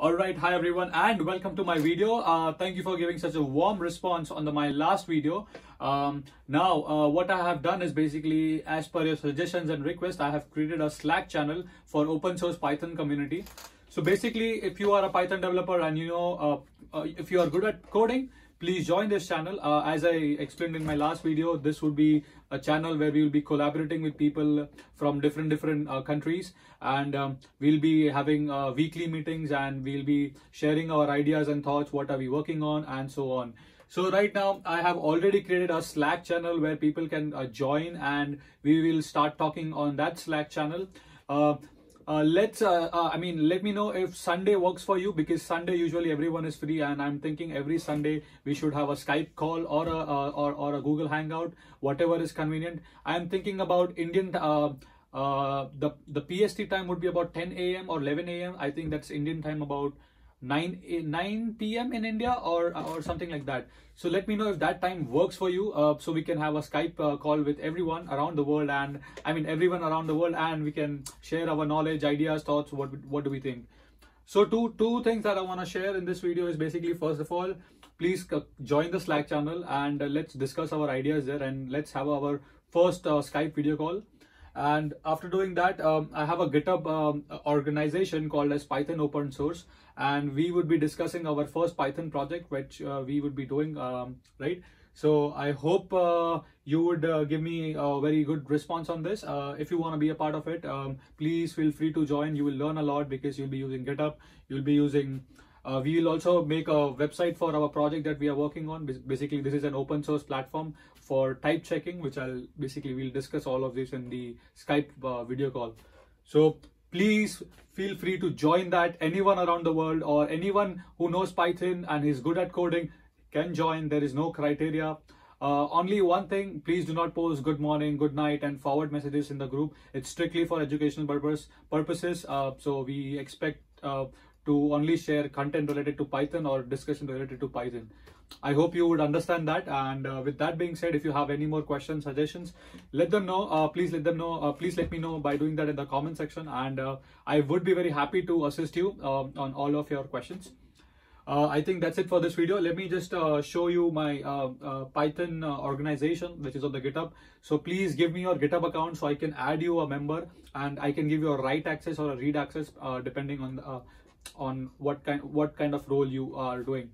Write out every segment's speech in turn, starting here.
All right, hi everyone, and welcome to my video. Uh, thank you for giving such a warm response on the, my last video. Um, now, uh, what I have done is basically, as per your suggestions and requests, I have created a Slack channel for open source Python community. So basically, if you are a Python developer and you know, uh, uh if you are good at coding, please join this channel. Uh, as I explained in my last video, this would be a channel where we will be collaborating with people from different different uh, countries and um, we'll be having uh, weekly meetings and we'll be sharing our ideas and thoughts, what are we working on and so on. So right now I have already created a Slack channel where people can uh, join and we will start talking on that Slack channel. Uh, let's uh, uh, i mean let me know if sunday works for you because sunday usually everyone is free and i'm thinking every sunday we should have a skype call or a uh, or, or a google hangout whatever is convenient. I'm thinking about indian uh, the the pst time would be about 10 a.m or 11 a.m i think that's indian time about 9 9 p.m. in India or or something like that. So let me know if that time works for you, uh, so we can have a Skype uh, call with everyone around the world, and I mean everyone around the world, and we can share our knowledge, ideas, thoughts. What what do we think? So two two things that I want to share in this video is basically first of all, please join the Slack channel and uh, let's discuss our ideas there, and let's have our first uh, Skype video call and after doing that um, i have a github um, organization called as python open source. And we would be discussing our first python project which uh, we would be doing um, right? So i hope uh, you would uh, give me a very good response on this. Uh, if you want to be a part of it um, please feel free to join. You will learn a lot because you'll be using github. You'll be using uh, we will also make a website for our project that we are working on. Basically, this is an open source platform for type checking, which I'll basically we'll discuss all of this in the Skype uh, video call. So please feel free to join that. Anyone around the world or anyone who knows Python and is good at coding can join. There is no criteria. Uh, only one thing, please do not post good morning, good night and forward messages in the group. It's strictly for educational purpose purposes. Uh, so we expect uh, to only share content related to Python or discussion related to Python. I hope you would understand that. And uh, with that being said, if you have any more questions, suggestions, let them know. Uh, please let them know. Uh, please let me know by doing that in the comment section. And uh, I would be very happy to assist you uh, on all of your questions. Uh, I think that's it for this video. Let me just show you my Python organization, which is on the GitHub. So please give me your GitHub account so I can add you a member and I can give you a write access or a read access depending on on what kind what kind of role you are doing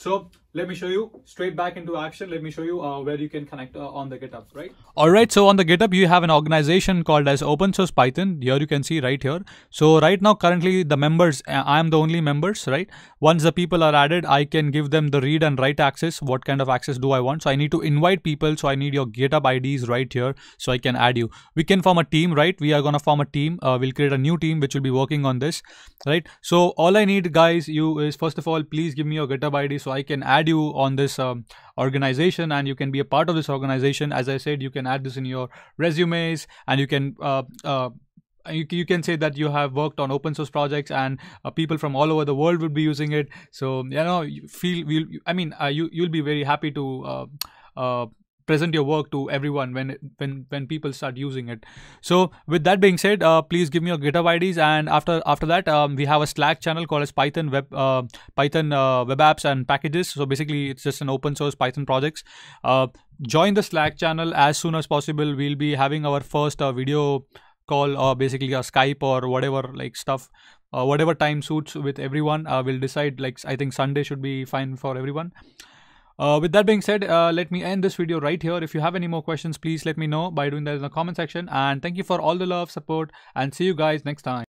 so let me show you straight back into action. Let me show you uh, where you can connect uh, on the GitHub, right? All right. So on the GitHub, you have an organization called as Open Source Python. Here you can see right here. So right now, currently the members, uh, I am the only members, right? Once the people are added, I can give them the read and write access. What kind of access do I want? So I need to invite people. So I need your GitHub IDs right here. So I can add you. We can form a team, right? We are going to form a team. Uh, we'll create a new team, which will be working on this, right? So all I need guys, you is first of all, please give me your GitHub ID so I can add you on this um, organization and you can be a part of this organization. As i said you can add this in your resumes and you can uh, uh, you, can say that you have worked on open source projects and uh, people from all over the world would be using it. So you know you feel we'll, i mean uh, you you'll be very happy to uh, uh, present your work to everyone when when when people start using it. So with that being said uh, please give me your github ids and after after that um, we have a slack channel called as python web uh, python uh, web apps and packages. So basically it's just an open source python projects. Uh, join the slack channel as soon as possible. We'll be having our first uh, video call or basically a skype or whatever like stuff uh, whatever time suits with everyone. We'll decide like i think sunday should be fine for everyone uh, with that being said, uh, let me end this video right here. If you have any more questions, please let me know by doing that in the comment section. And thank you for all the love, support, and see you guys next time.